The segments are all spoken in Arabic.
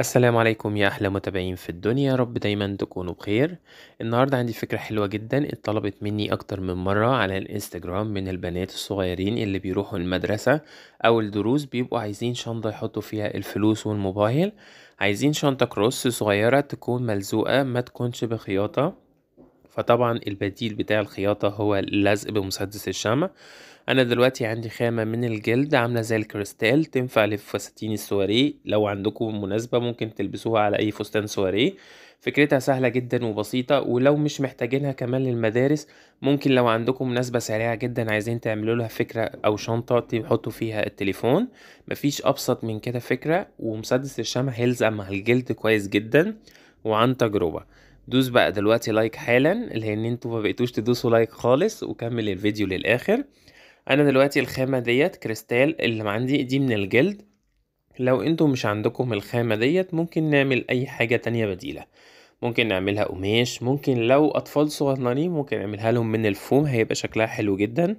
السلام عليكم يا أحلى متابعين في الدنيا. يا رب دايما تكونوا بخير. النهاردة عندي فكرة حلوة جدا. اتطلبت مني أكتر من مرة على الإنستجرام من البنات الصغيرين اللي بيروحوا المدرسة أو الدروس بيبقوا عايزين شنطة يحطوا فيها الفلوس والموبايل. عايزين شنطة كروس صغيرة تكون ملزوقة ما تكونش بخياطة. فطبعا البديل بتاع الخياطة هو اللزق بمسدس الشمع. أنا دلوقتي عندي خامة من الجلد عاملة زي الكريستال تنفع لفساتين السواريه لو عندكم مناسبة ممكن تلبسوها على أي فستان سواريه فكرتها سهلة جدا وبسيطة ولو مش محتاجينها كمان للمدارس ممكن لو عندكم مناسبة سريعة جدا عايزين تعملوا لها فكرة أو شنطة تحطوا فيها التليفون. مفيش أبسط من كده فكرة ومسدس الشمع هيلزق مع الجلد كويس جدا. وعن تجربة دوس بقى دلوقتي like حالا لأن أنتوا ما بقيتوش تدوسوا like خالص وكمل الفيديو للآخر. أنا دلوقتي الخامة ديت كريستال اللي عندي دي من الجلد. لو أنتوا مش عندكم الخامة ديت ممكن نعمل أي حاجة تانية بديلة. ممكن نعملها قماش ممكن لو أطفال صغننين ممكن نعملها لهم من الفوم هيبقى شكلها حلو جدا.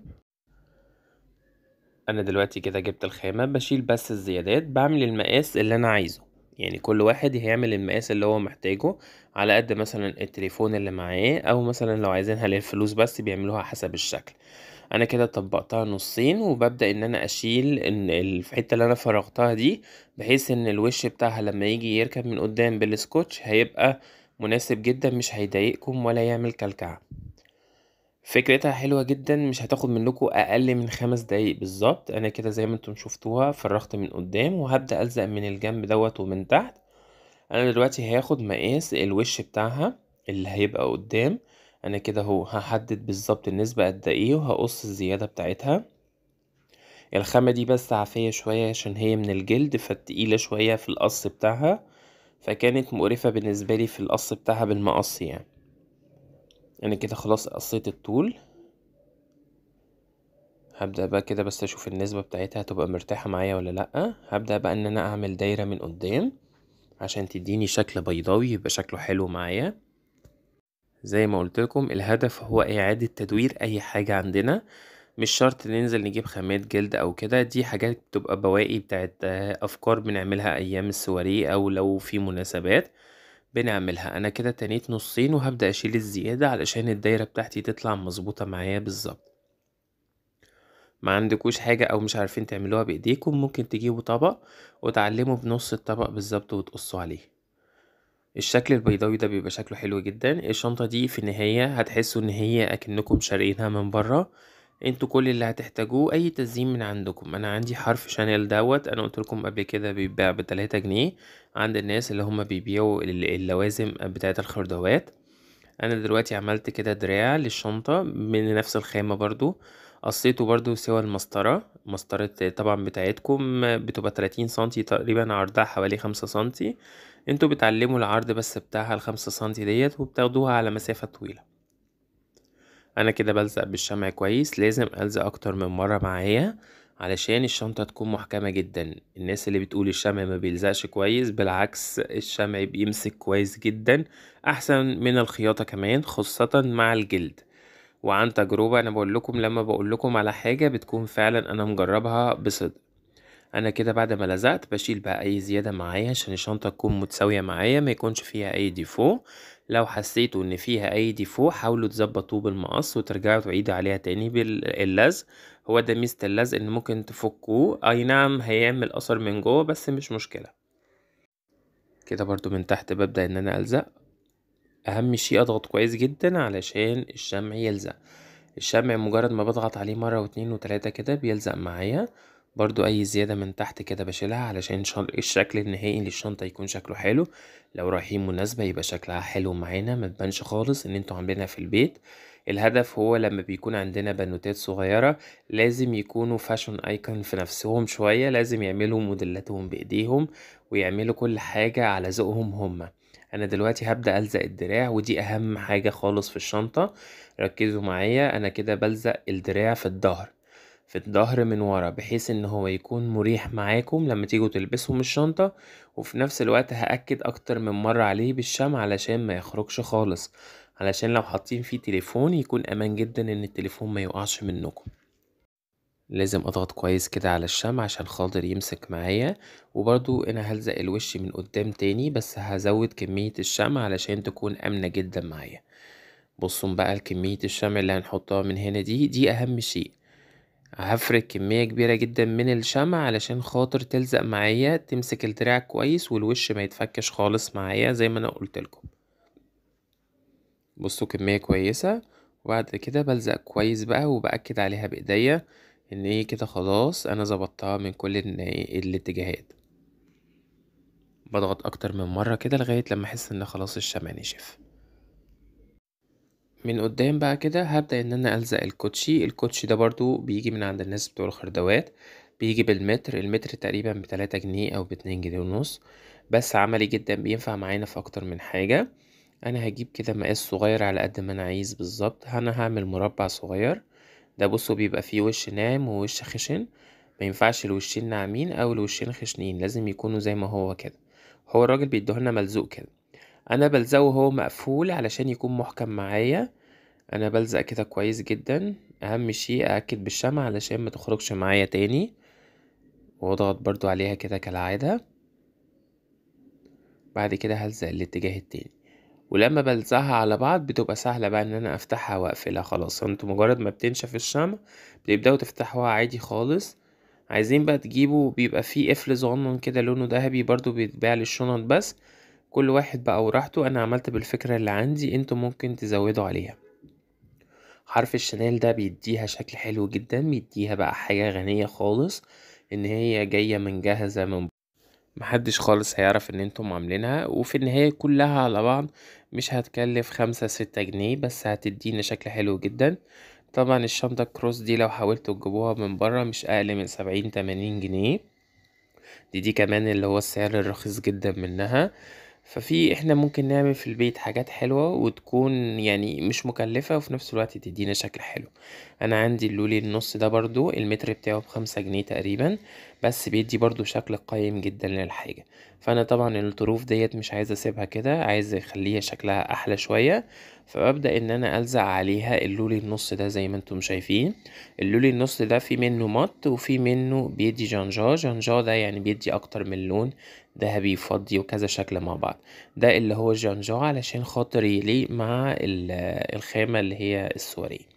أنا دلوقتي كده جبت الخامة بشيل بس الزيادات بعمل المقاس اللي أنا عايزه. يعني كل واحد هيعمل المقاس اللي هو محتاجه على قد مثلا التليفون اللي معاه أو مثلا لو عايزينها للفلوس بس بيعملوها حسب الشكل. أنا كده طبقتها نصين وببدأ إن أنا أشيل الحتة اللي أنا فرغتها دي بحيث إن الوش بتاعها لما يجي يركب من قدام بالسكوتش هيبقى مناسب جدا مش هيضايقكم ولا يعمل كلكعة. فكرتها حلوة جدا مش هتاخد منكم أقل من خمس دقايق بالظبط. أنا كده زي ما أنتم شفتوها فرغت من قدام وهبدأ ألزق من الجنب دوت ومن تحت. أنا دلوقتي هاخد مقاس الوش بتاعها اللي هيبقى قدام أنا كده أهو هحدد بالظبط النسبة قد إيه وهقص الزيادة بتاعتها. الخامة دي بس عافية شوية عشان هي من الجلد فتقيلة شوية في القص بتاعها فكانت مقرفة بالنسبة لي في القص بتاعها بالمقص يعني. أنا كده خلاص قصيت الطول. هبدأ بقى كده بس أشوف النسبة بتاعتها هتبقى مرتاحة معايا ولا لأ. هبدأ بقى إن أنا أعمل دايرة من قدام عشان تديني شكل بيضاوي يبقى شكله حلو معايا. زي ما قلت لكم الهدف هو إعادة تدوير أي حاجة عندنا. مش شرط ننزل نجيب خامات جلد أو كده دي حاجات بتبقى بواقي بتاعت أفكار بنعملها أيام السواريه أو لو في مناسبات بنعملها. أنا كده تنيت نصين وهبدأ أشيل الزيادة علشان الدايرة بتاعتي تطلع مظبوطة معايا بالظبط. ما عندكوش حاجة أو مش عارفين تعملوها بإيديكم ممكن تجيبوا طبق وتعلموا بنص الطبق بالظبط وتقصوا عليه. الشكل البيضاوي ده بيبقى شكله حلو جدا. الشنطة دي في النهاية هتحسوا إن هي أكنكم شاريينها من برا أنتوا كل اللي هتحتاجوه أي تزيين من عندكم. أنا عندي حرف شانيل دوت. أنا قلت لكم قبل كده بيتباع بتلاتة جنيه عند الناس اللي هم بيبيعوا اللوازم بتاعت الخردوات. أنا دلوقتي عملت كده دراع للشنطة من نفس الخامة برضو. قصيته برضو سوى المسطرة. مسطرة طبعا بتاعتكم بتبقى تلاتين سنتي تقريبا عرضها حوالي خمسة سنتي. أنتوا بتعلموا العرض بس بتاعها الخمسة سنتي ديت وبتاخدوها على مسافة طويلة. أنا كده بلزق بالشمع كويس لازم ألزق أكتر من مرة معايا علشان الشنطة تكون محكمة جدا. الناس اللي بتقول الشمع ما بيلزقش كويس بالعكس الشمع بيمسك كويس جدا أحسن من الخياطة كمان خاصة مع الجلد. وعن تجربة أنا بقول لكم لما بقول لكم على حاجة بتكون فعلا أنا مجربها بصدق. أنا كده بعد ما لزقت بشيل بقى أي زيادة معايا عشان الشنطة تكون متساوية معايا ما يكونش فيها أي ديفو. لو حسيتوا إن فيها أي ديفو حاولوا تظبطوه بالمقص وترجعوا تعيدوا عليها تاني باللزق. هو ده ميزة اللزق إن ممكن تفكوه. أي نعم هيعمل أثر من جوه بس مش مشكلة. كده برضو من تحت ببدأ إن أنا ألزق. أهم شيء أضغط كويس جدا علشان الشمع يلزق. الشمع مجرد ما بضغط عليه مرة واتنين وتلاتة كده بيلزق معايا. برضو أي زيادة من تحت كده بشيلها علشان الشكل النهائي للشنطة يكون شكله حلو. لو رايحين مناسبة يبقى شكلها حلو معانا ما تبانش خالص إن أنتوا عاملينها في البيت. الهدف هو لما بيكون عندنا بنوتات صغيرة لازم يكونوا فاشون ايكون في نفسهم شوية لازم يعملوا موديلاتهم بإيديهم ويعملوا كل حاجة على ذوقهم هما أنا دلوقتي هبدأ ألزق الدراع ودي أهم حاجة خالص في الشنطة. ركزوا معايا أنا كده بلزق الدراع في الظهر. في الظهر من ورا بحيث إن هو يكون مريح معاكم لما تيجوا تلبسوا الشنطة. وفي نفس الوقت هأكد أكتر من مرة عليه بالشمع علشان ما يخرجش خالص. علشان لو حاطين فيه تليفون يكون أمان جدا إن التليفون ما يقعش منكم. لازم أضغط كويس كده على الشمع عشان خاطر يمسك معايا. وبرضو أنا هلزق الوش من قدام تاني بس هزود كمية الشمع علشان تكون آمنة جدا معايا. بصوا بقى كمية الشمع اللي هنحطها من هنا دي دي أهم شيء. هفرد كمية كبيرة جدا من الشمع علشان خاطر تلزق معايا تمسك الدراع كويس والوش ما يتفكش خالص معايا زي ما أنا قلت لكم. بصوا كمية كويسة وبعد كده بلزق كويس بقى وبأكد عليها بإيديا إن إيه كده خلاص أنا ظبطتها من كل الاتجاهات. بضغط أكتر من مرة كده لغاية لما أحس إن خلاص الشمع نشف. من قدام بقى كده هبدأ إن أنا ألزق الكوتشي. الكوتشي ده برضو بيجي من عند الناس بتوع الخردوات. بيجي بالمتر المتر تقريبا بتلاتة جنيه أو باتنين جنيه ونص. بس عملي جدا بينفع معانا في أكتر من حاجة. أنا هجيب كده مقاس صغير على قد ما أنا عايز بالظبط. أنا هعمل مربع صغير. ده بصوا بيبقى فيه وش ناعم ووش خشن. ما ينفعش الوشين ناعمين أو الوشين خشنين لازم يكونوا زي ما هو كده. هو الراجل بيديهولنا ملزوق كده. أنا بلزقه وهو مقفول علشان يكون محكم معايا. أنا بلزق كده كويس جدا. أهم شيء أأكد بالشمع علشان ما تخرجش معايا تاني. واضغط برضو عليها كده كالعادة. بعد كده هلزق الاتجاه التاني. ولما بلزقها على بعض بتبقى سهلة بقى إن أنا أفتحها وأقفلها خلاص. أنتوا مجرد ما بتنشف الشمع بتبدأوا تفتحوها عادي خالص. عايزين بقى تجيبوا بيبقى فيه قفل صغنن كده لونه ذهبي برضو بيتباع للشنط بس. كل واحد بقى وراحته أنا عملت بالفكرة اللي عندي أنتوا ممكن تزودوا عليها. حرف الشنال ده بيديها شكل حلو جدا بيديها بقى حاجة غنية خالص إن هي جاية من جاهزة من محدش خالص هيعرف إن أنتم عاملينها وفي النهاية كلها على بعض. مش هتكلف خمسة ستة جنيه بس هتدينا شكل حلو جدا. طبعا الشنطة كروس دي لو حاولتوا تجيبوها من برا مش أقل من سبعين تمانين جنيه. دي دي كمان اللي هو السعر الرخيص جدا منها. ففي إحنا ممكن نعمل في البيت حاجات حلوة وتكون يعني مش مكلفة وفي نفس الوقت تدينا شكل حلو. أنا عندي اللولي النص ده برضو المتر بتاعه بخمسة جنيه تقريبا بس بيدي برضو شكل قيم جدا للحاجة. فأنا طبعا الطروف ديت مش عايز أسيبها كده عايز أخليها شكلها أحلى شوية. فببدأ إن أنا ألزق عليها اللولي النص ده زي ما أنتم شايفين. اللولي النص ده في منه مط وفي منه بيدي جانجا جانجا ده يعني بيدي أكتر من لون ذهبي فضي وكذا شكل مع بعض. ده اللي هو جانجا علشان خاطر يليق مع الخامة اللي هي السواريه.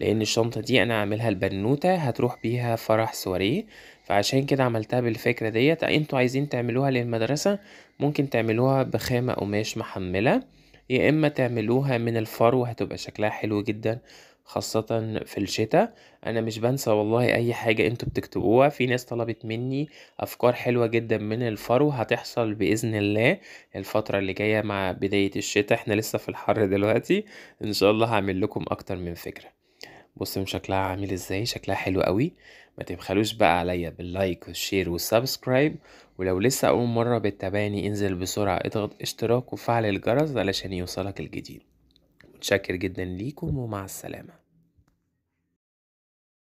لأن الشنطة دي أنا عاملها البنوتة هتروح بيها فرح سواريه. فعشان كده عملتها بالفكرة ديت. أنتوا عايزين تعملوها للمدرسة ممكن تعملوها بخامة قماش محملة. يا إما تعملوها من الفرو هتبقى شكلها حلو جدا خاصة في الشتاء أنا مش بنسى والله أي حاجة أنتوا بتكتبوها. في ناس طلبت مني أفكار حلوة جدا من الفرو هتحصل بإذن الله الفترة اللي جاية مع بداية الشتاء إحنا لسه في الحر دلوقتي. إن شاء الله هعمل لكم أكتر من فكرة. بصوا شكلها عامل إزاي؟ شكلها حلو قوي ما تبخلوش بقى عليا بال like وال share وال subscribe. ولو لسه أول مرة بتتابعني انزل بسرعة اضغط اشتراك وفعل الجرس علشان يوصلك الجديد. متشكر جدا ليكم ومع السلامة.